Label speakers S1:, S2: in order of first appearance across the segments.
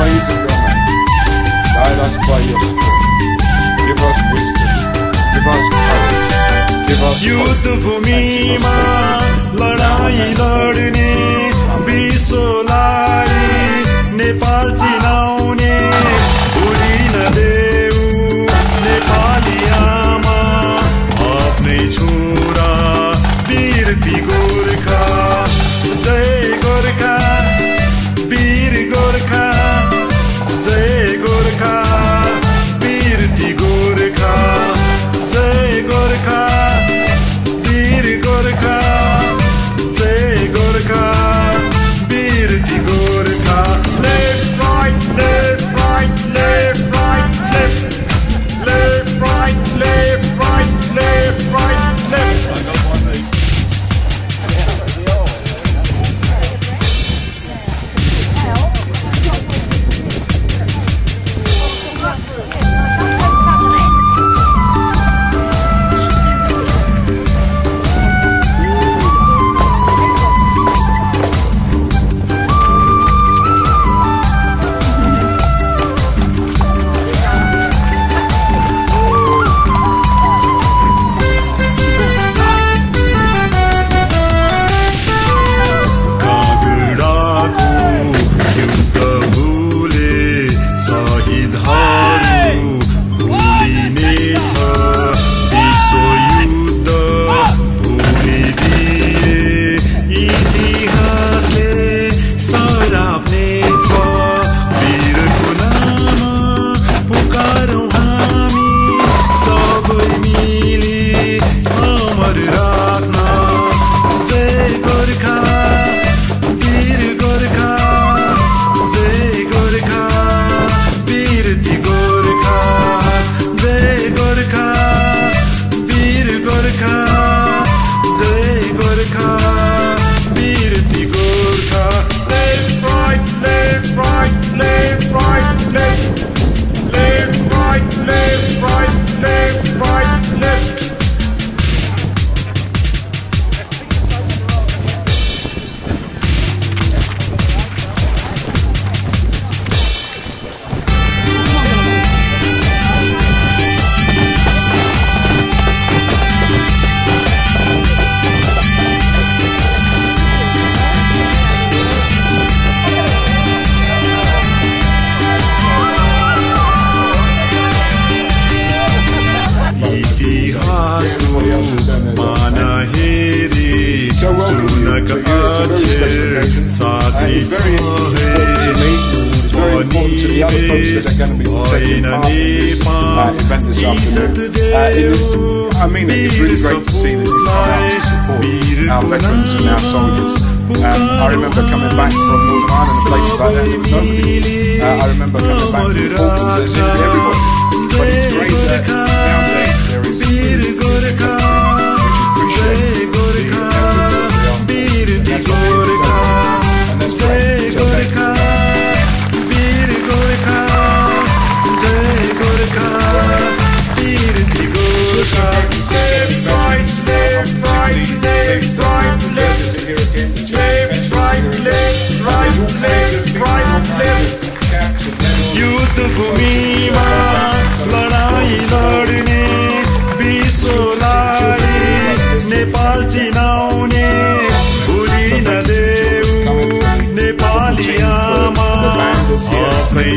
S1: praise of your name. Guide us by your spirit. Give us wisdom. Give us courage. Give us
S2: युद्ध
S1: hope.
S2: भूमिमा लडाई लड्ने
S1: It's very important to me, it's very important to the other folks that are going to be taking part in this uh, event this afternoon. Uh, is, I mean, it's really great to see that you've come out to support our veterans and our soldiers. Um, I remember coming back from Northern Ireland, a place like that, and there was nobody
S2: Nepal चिनाउने भुलिन देऊ नेपाली आमा आफै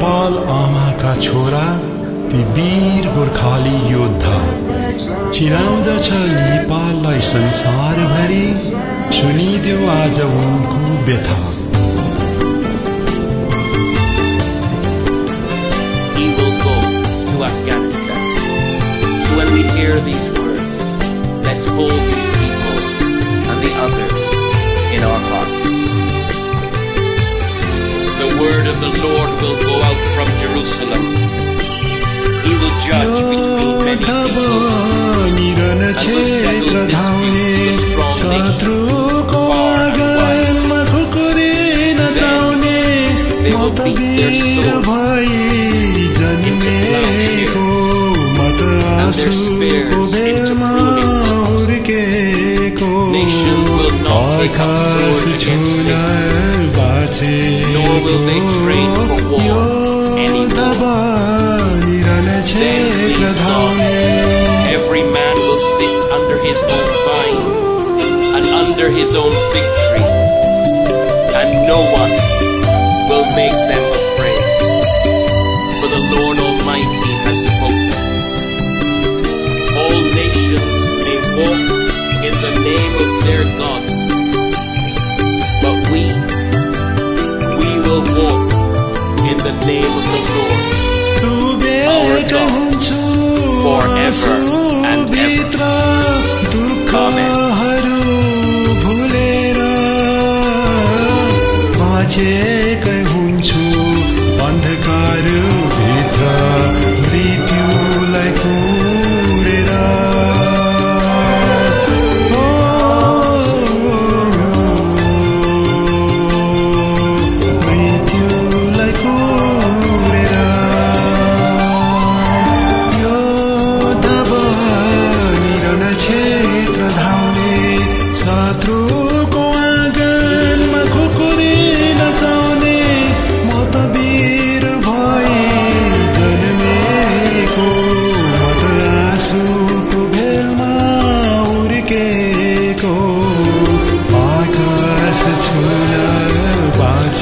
S2: बाल आमाका छोरा ती वीर गोर्खाली योद्धा। चिनाउँदछ नेपाललाई संसारभरि सुनिदेऊ आज उनको व्यथा।
S3: He will People.
S2: निरन क्षेत्र धाउने शत्रुको आँगनमा खुकुरी नचाउने म त वीर भई जन्मेको म त आँसुको बेलमा हुर्केको आकाश छुन
S3: Nor Every man will sit under his own vine and under his own fig tree.
S2: Akash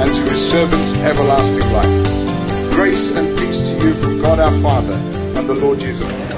S1: and to his servants everlasting life. Grace and peace to you from God our Father and the Lord Jesus.